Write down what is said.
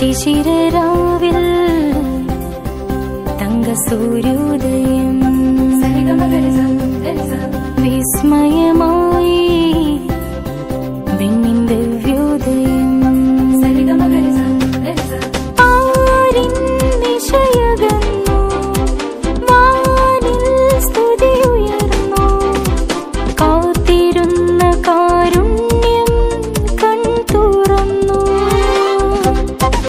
ശിശിരരാവിൽ തങ്ക സൂര്യോദയം